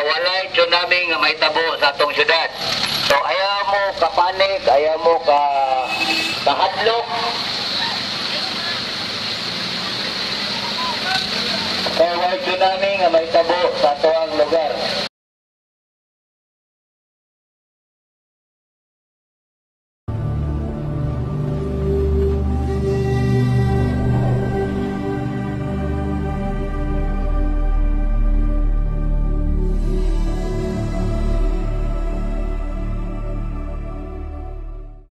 nga walay tsunami nga may tabo sa atong syudad. So ayaw mo kapanik, ayaw mo ka kahadlok. Kaya walay tsunami nga may tabo sa atuang lugar.